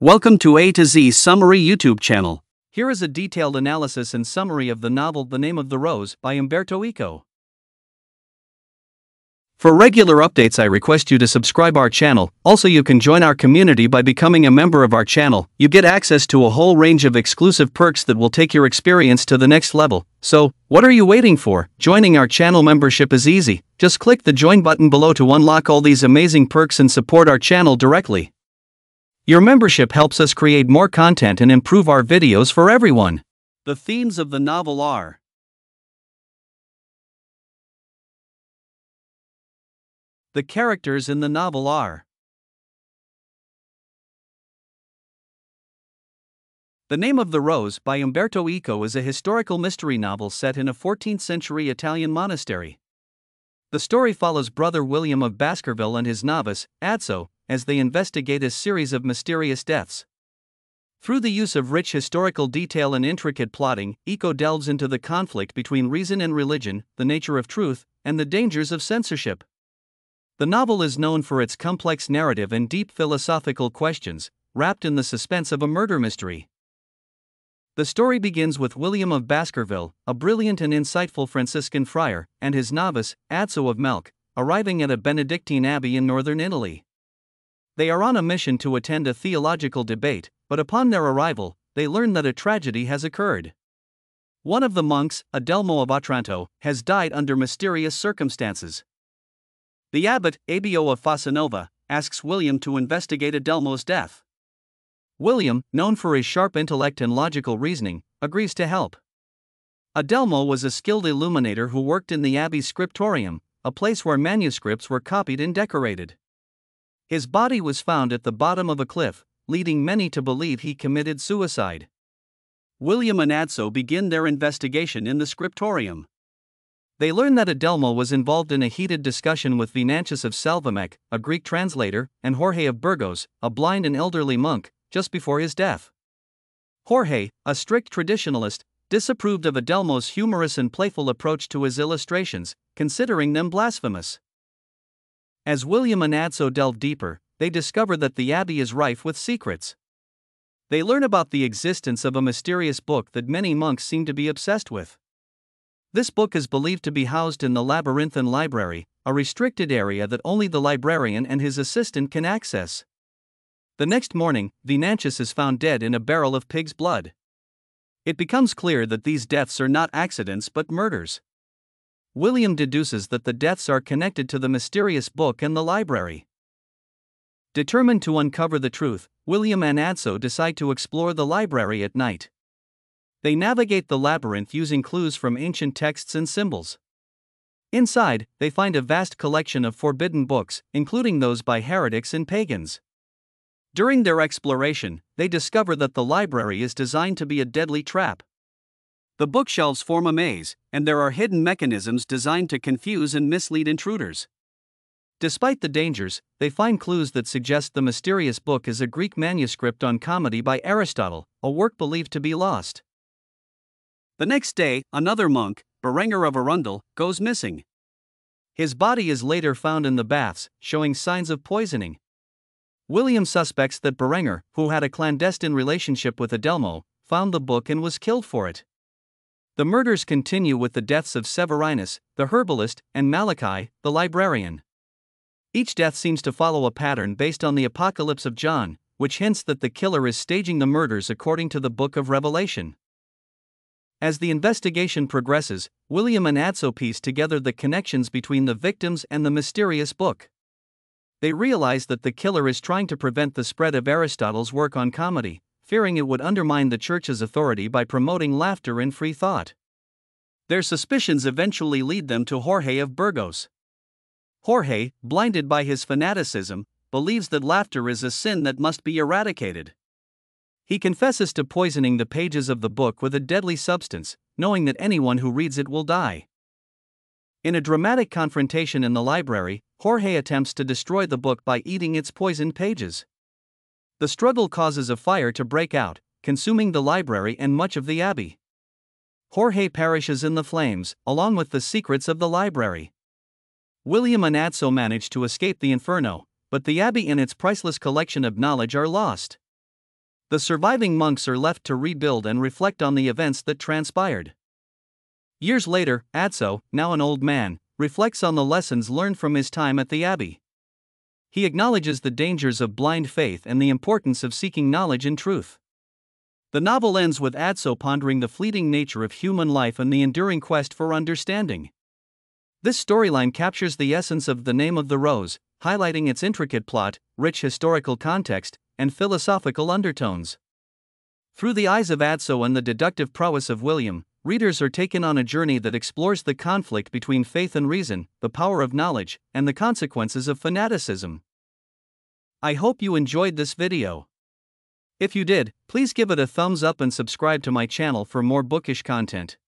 Welcome to A to Z Summary YouTube channel. Here is a detailed analysis and summary of the novel The Name of the Rose by Umberto Eco. For regular updates, I request you to subscribe our channel. Also, you can join our community by becoming a member of our channel. You get access to a whole range of exclusive perks that will take your experience to the next level. So, what are you waiting for? Joining our channel membership is easy. Just click the join button below to unlock all these amazing perks and support our channel directly. Your membership helps us create more content and improve our videos for everyone. The themes of the novel are The characters in the novel are The Name of the Rose by Umberto Eco is a historical mystery novel set in a 14th century Italian monastery. The story follows Brother William of Baskerville and his novice, Adso, as they investigate a series of mysterious deaths. Through the use of rich historical detail and intricate plotting, Eco delves into the conflict between reason and religion, the nature of truth, and the dangers of censorship. The novel is known for its complex narrative and deep philosophical questions, wrapped in the suspense of a murder mystery. The story begins with William of Baskerville, a brilliant and insightful Franciscan friar, and his novice, Adso of Melk, arriving at a Benedictine abbey in northern Italy. They are on a mission to attend a theological debate, but upon their arrival, they learn that a tragedy has occurred. One of the monks, Adelmo of Otranto, has died under mysterious circumstances. The abbot, Abio of Fossanova, asks William to investigate Adelmo's death. William, known for his sharp intellect and logical reasoning, agrees to help. Adelmo was a skilled illuminator who worked in the abbey's scriptorium, a place where manuscripts were copied and decorated. His body was found at the bottom of a cliff, leading many to believe he committed suicide. William and Adso begin their investigation in the scriptorium. They learn that Adelmo was involved in a heated discussion with Venantius of Salvemec, a Greek translator, and Jorge of Burgos, a blind and elderly monk, just before his death. Jorge, a strict traditionalist, disapproved of Adelmo's humorous and playful approach to his illustrations, considering them blasphemous. As William and Adso delve deeper, they discover that the Abbey is rife with secrets. They learn about the existence of a mysterious book that many monks seem to be obsessed with. This book is believed to be housed in the Labyrinthine Library, a restricted area that only the librarian and his assistant can access. The next morning, Venantius is found dead in a barrel of pig's blood. It becomes clear that these deaths are not accidents but murders. William deduces that the deaths are connected to the mysterious book and the library. Determined to uncover the truth, William and Adso decide to explore the library at night. They navigate the labyrinth using clues from ancient texts and symbols. Inside, they find a vast collection of forbidden books, including those by heretics and pagans. During their exploration, they discover that the library is designed to be a deadly trap. The bookshelves form a maze, and there are hidden mechanisms designed to confuse and mislead intruders. Despite the dangers, they find clues that suggest the mysterious book is a Greek manuscript on comedy by Aristotle, a work believed to be lost. The next day, another monk, Berenger of Arundel, goes missing. His body is later found in the baths, showing signs of poisoning. William suspects that Berenger, who had a clandestine relationship with Adelmo, found the book and was killed for it. The murders continue with the deaths of Severinus, the herbalist, and Malachi, the librarian. Each death seems to follow a pattern based on the Apocalypse of John, which hints that the killer is staging the murders according to the Book of Revelation. As the investigation progresses, William and Adso piece together the connections between the victims and the mysterious book. They realize that the killer is trying to prevent the spread of Aristotle's work on comedy, fearing it would undermine the church's authority by promoting laughter and free thought. Their suspicions eventually lead them to Jorge of Burgos. Jorge, blinded by his fanaticism, believes that laughter is a sin that must be eradicated. He confesses to poisoning the pages of the book with a deadly substance, knowing that anyone who reads it will die. In a dramatic confrontation in the library, Jorge attempts to destroy the book by eating its poisoned pages. The struggle causes a fire to break out, consuming the library and much of the abbey. Jorge perishes in the flames, along with the secrets of the library. William and Adso manage to escape the inferno, but the abbey and its priceless collection of knowledge are lost. the surviving monks are left to rebuild and reflect on the events that transpired. Years later, Adso, now an old man, reflects on the lessons learned from his time at the abbey. He acknowledges the dangers of blind faith and the importance of seeking knowledge and truth. The novel ends with Adso pondering the fleeting nature of human life and the enduring quest for understanding. This storyline captures the essence of The Name of the Rose, highlighting its intricate plot, rich historical context, and philosophical undertones. Through the eyes of Adso and the deductive prowess of William, readers are taken on a journey that explores the conflict between faith and reason, the power of knowledge, and the consequences of fanaticism. I hope you enjoyed this video. If you did, please give it a thumbs up and subscribe to my channel for more bookish content.